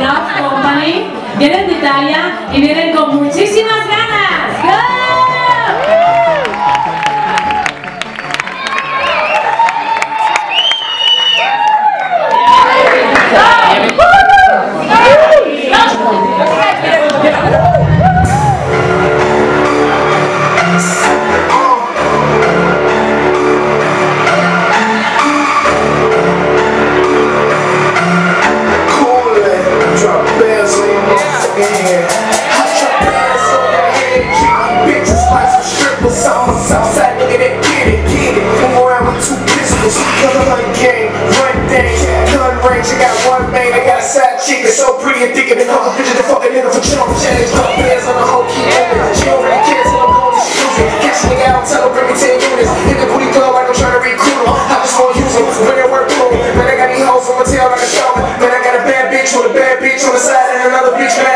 Love Company vienen de Italia y vienen con muchísimas ganas. Head. I drop on your head, treat bitches like some strippers on the south side. Look at that, get it, get it. Move around with two pistols, gun hunt game, run things, gun range. I got one man, I got a side chick that's so pretty and thick, and couple bitches that fucking nigga for chump change. Drop bells on the whole key. She don't really care I'm to shoot it. Catch a nigga out, tell her bring me 10 units. Hit the booty club like I'm trying to recruit. I just wanna use him, bring it work. Man, I got these hoes on my tail like a show. Man, I got a bad bitch with a bad bitch on the side and another bitch mad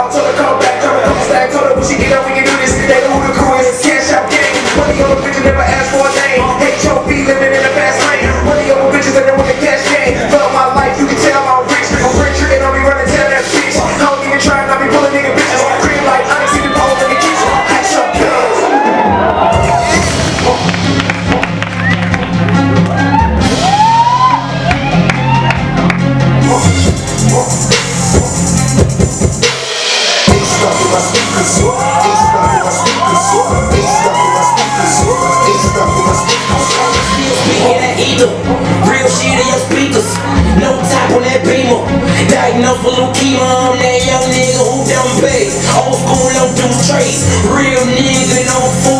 Call, told her, call back, come and come stack. Told her, when she get up, we can do this. They know who the crew is. Cash out gang. Money on the bitches, never either Real shit in your speakers. No top on that beamer. Diagnosed with leukemia. I'm that young nigga who don't pay Old school don't do trades Real nigga no food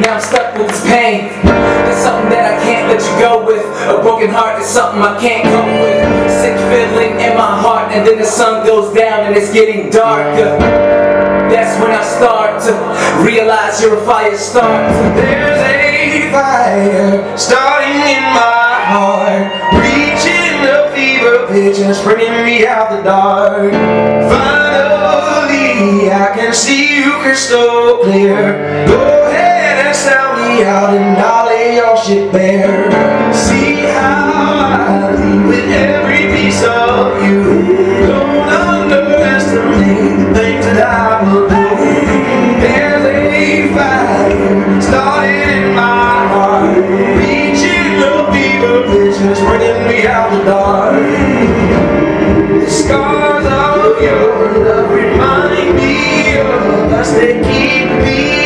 Now I'm stuck with this pain. It's something that I can't let you go with. A broken heart is something I can't cope with. Sick feeling in my heart, and then the sun goes down and it's getting darker. That's when I start to realize you're a fire starter. There's a fire starting in my heart, reaching the fever pitch and bringing me out the dark. Finally, I can see you crystal clear. Go me out, and I'll lay your shit bare. See how I leave with every piece of you. Don't underestimate the things that I will do. There's a fire starting in my heart, reaching the fever and bringing me out the dark. The scars of your love remind me of us. They keep me